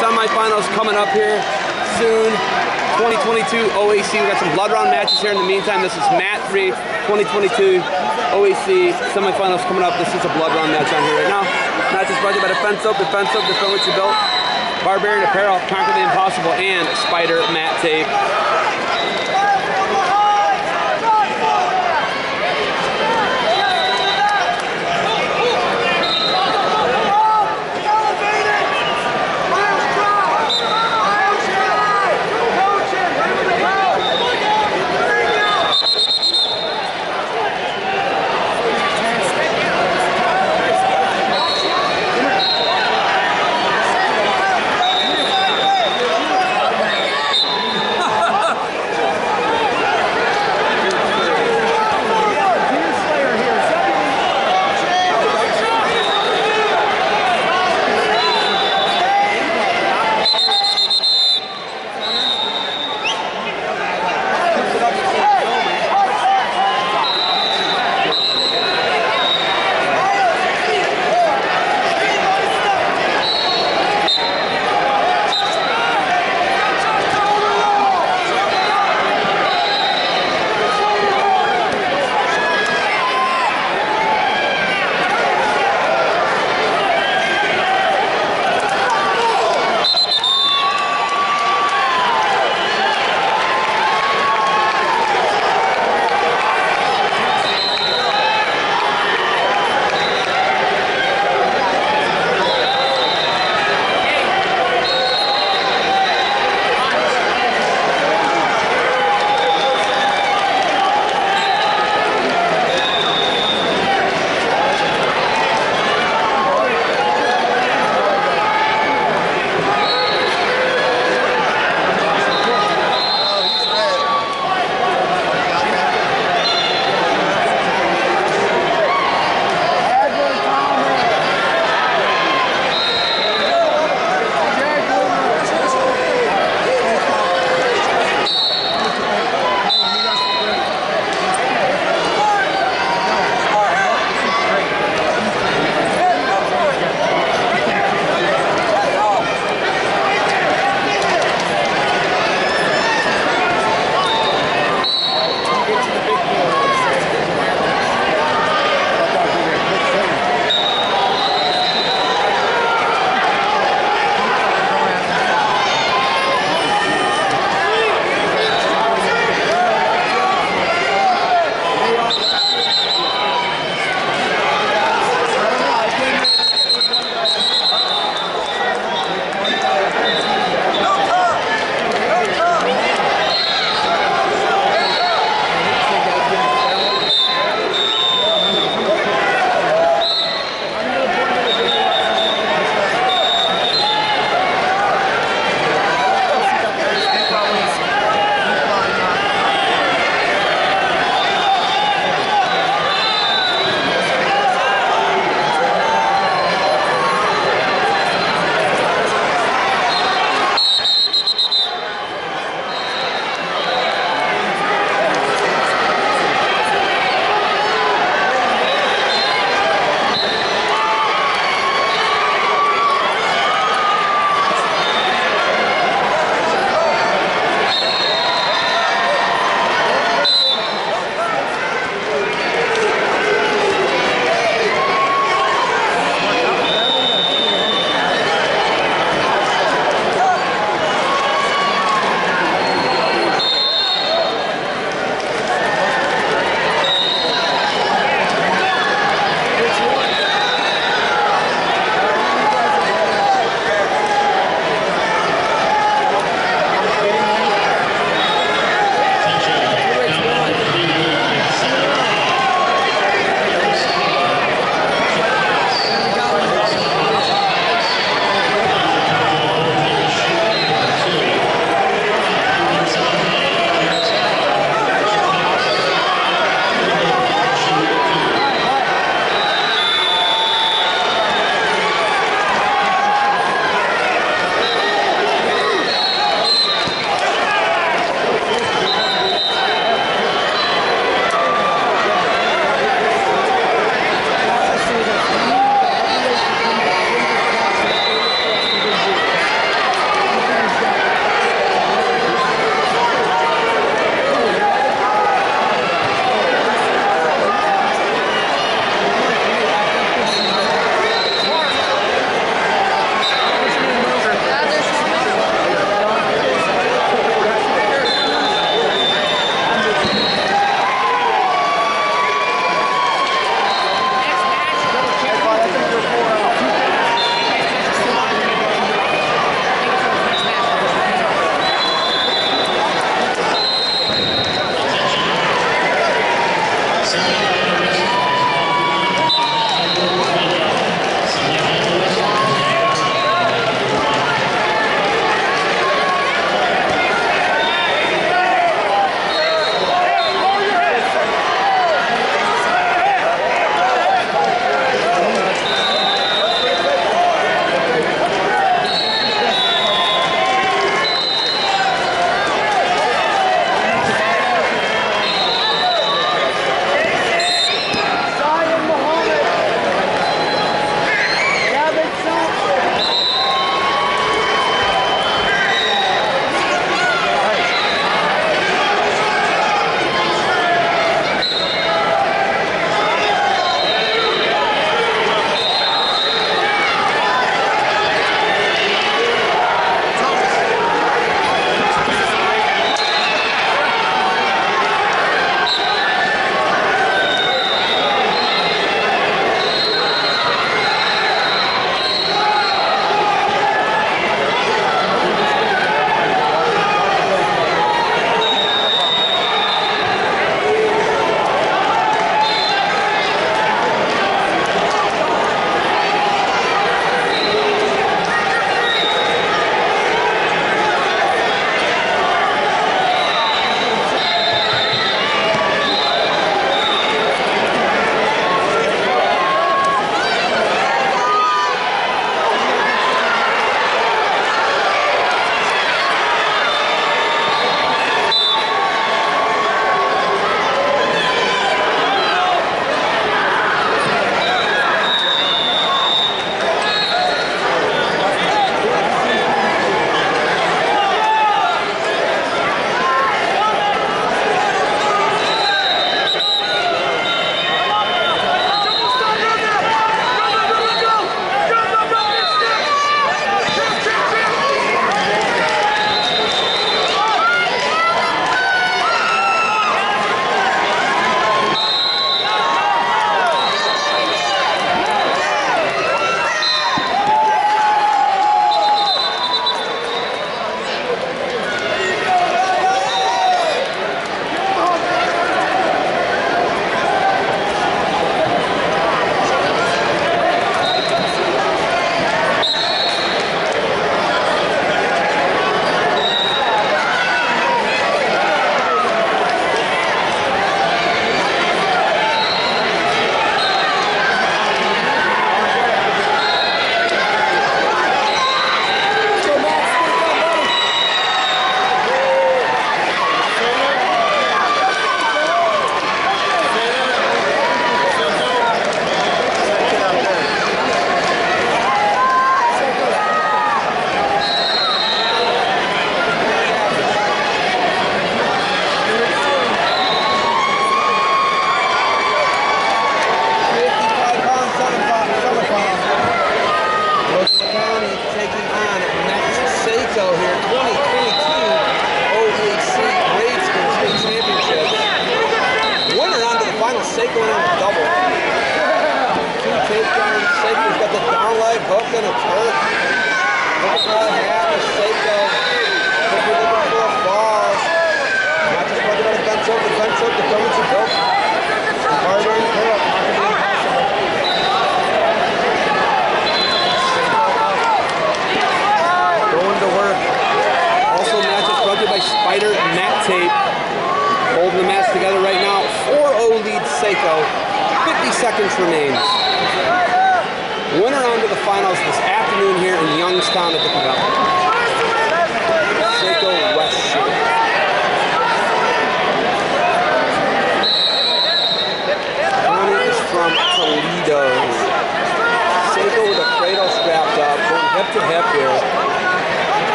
semifinals coming up here soon. 2022 OAC. We got some blood round matches here in the meantime. This is Mat 3 2022 OAC semifinals coming up. This is a blood round match on here right now. Match is brought to you by Defense Soap, Defense Soap, Defend What You Built, Barbarian Apparel, Conquer the Impossible, and Spider Mat Tape.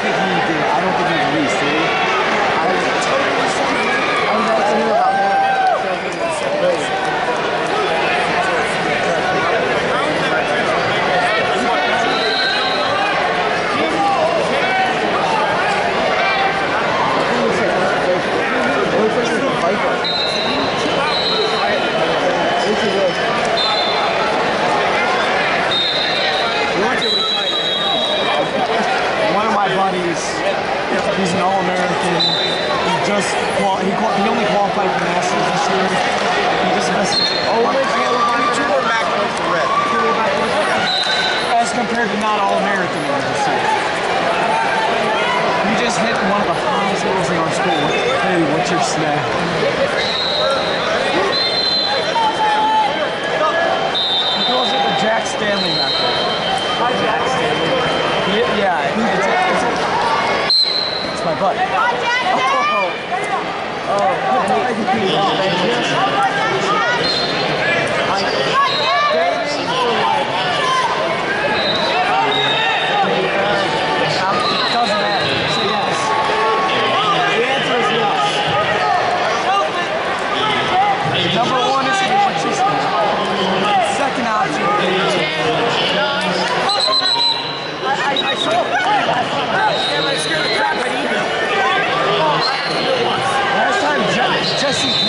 敵に行くあの敵に。He calls it the Jack Stanley method. Jack Stanley. Yeah, yeah it's, it's, it's, my butt. Oh, oh. oh. 这是。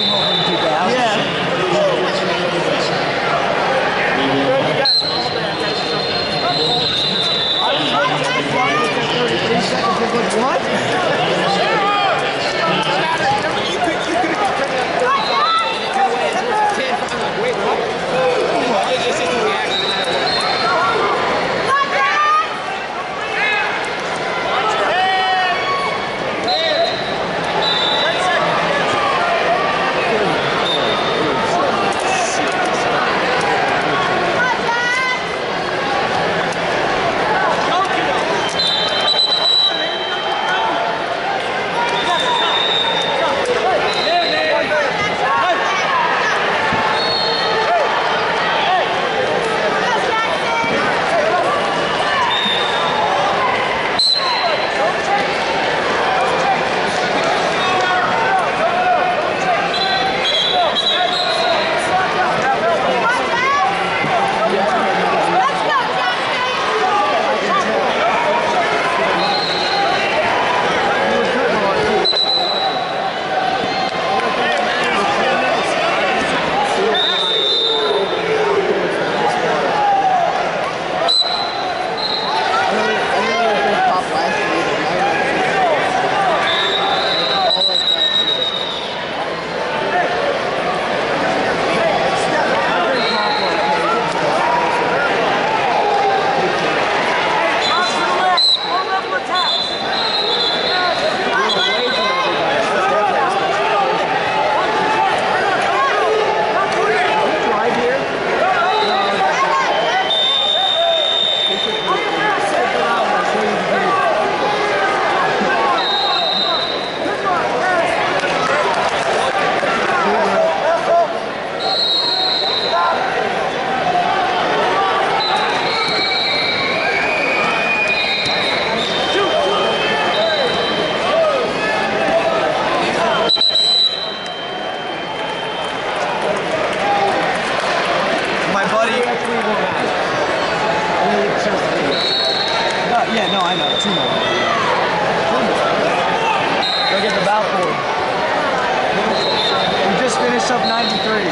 Bishop 93.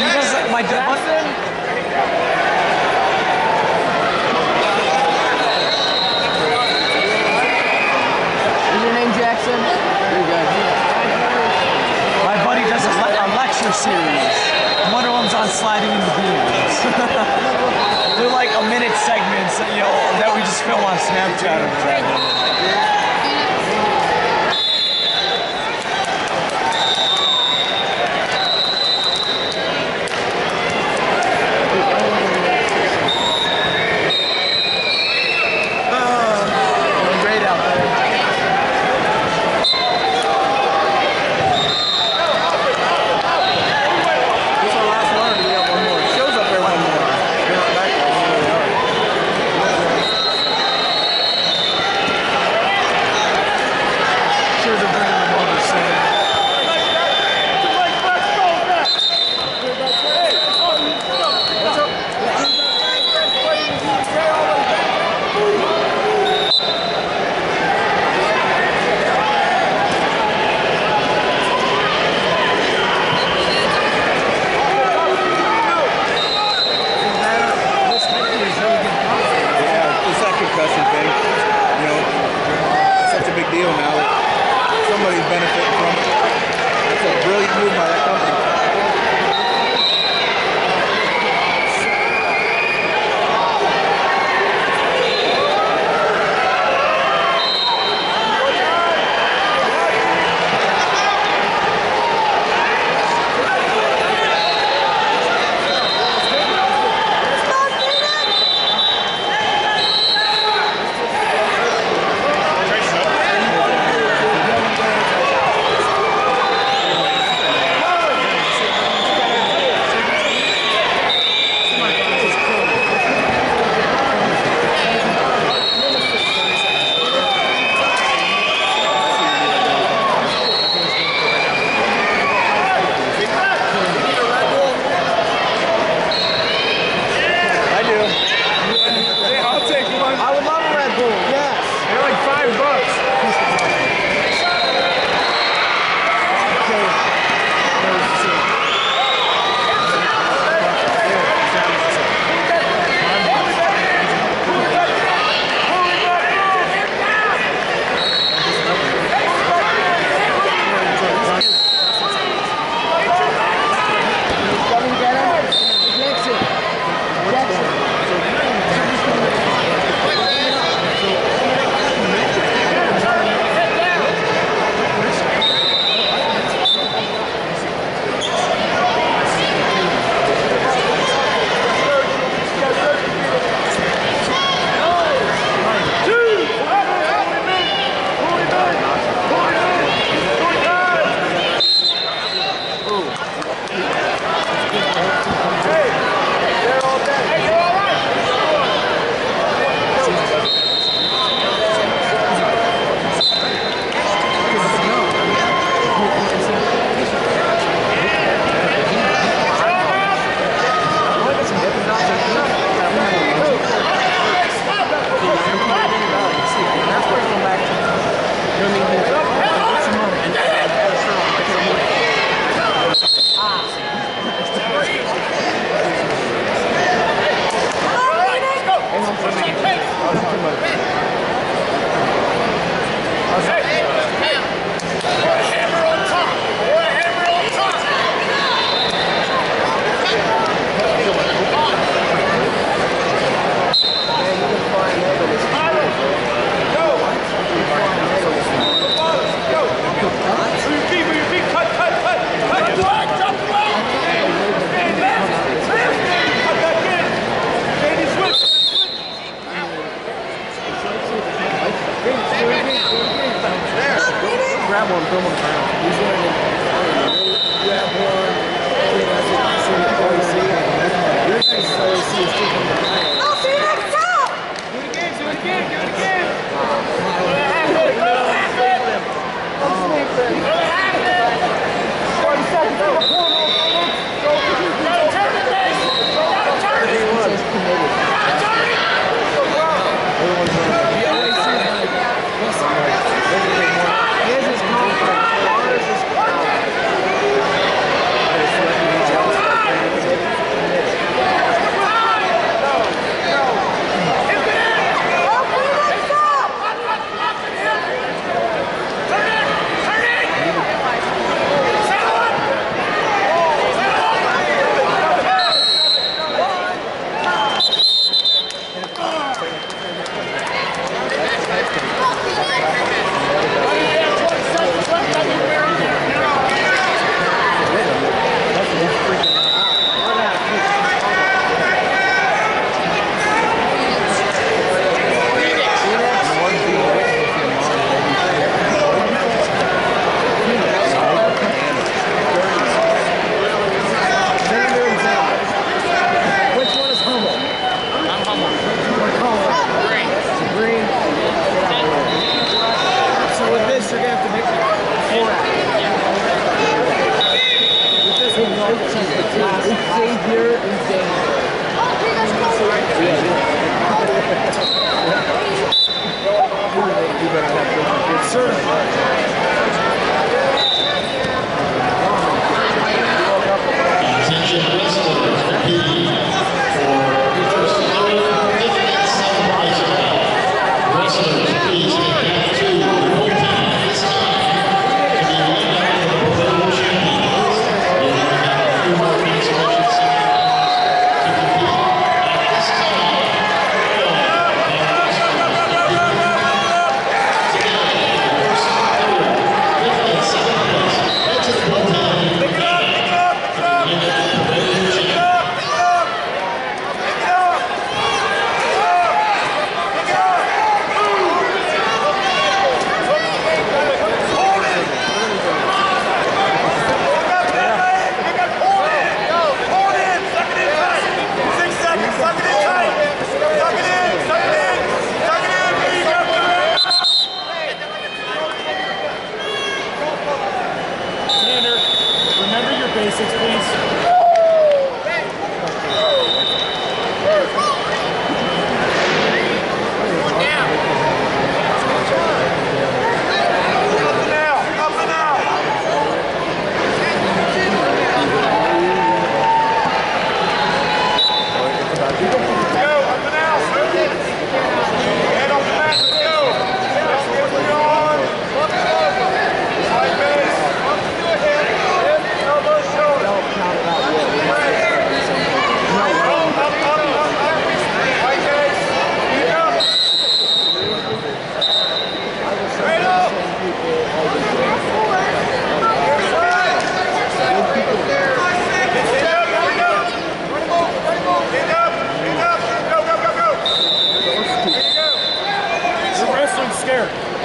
You guys like my Jackson? My buddy does a, lecture series. One of them's on sliding into beams. They're like a minute segments that, we just film on Snapchat.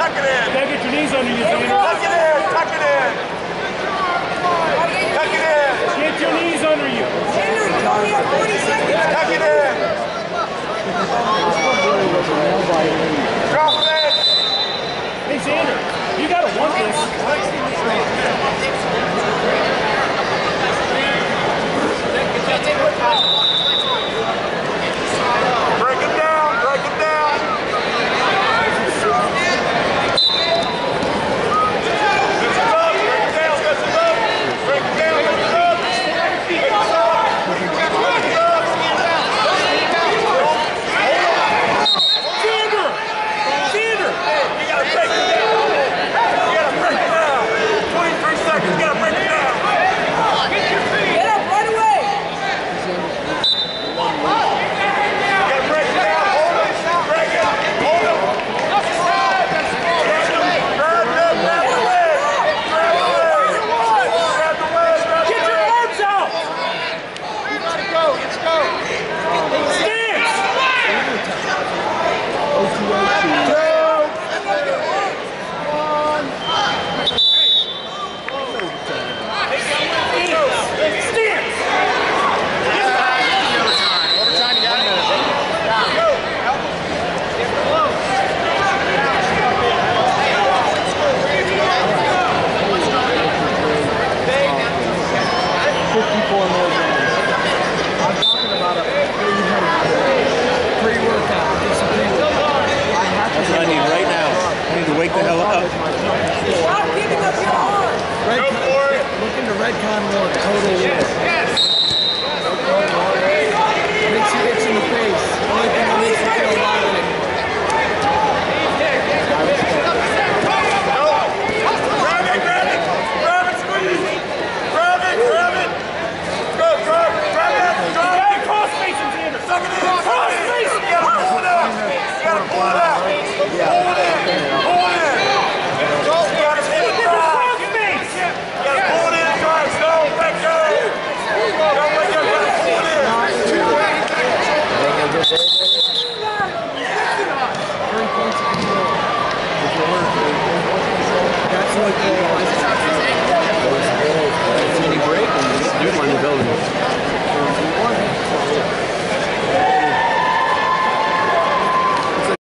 tuck it in. You gotta get your knees under you, Xander. Tuck it in, tuck it in. Tuck it in. Get your knees under you. Xander, you have 40 seconds. Tuck it in. Drop it in. Hey, Xander, you gotta want this. Take it out.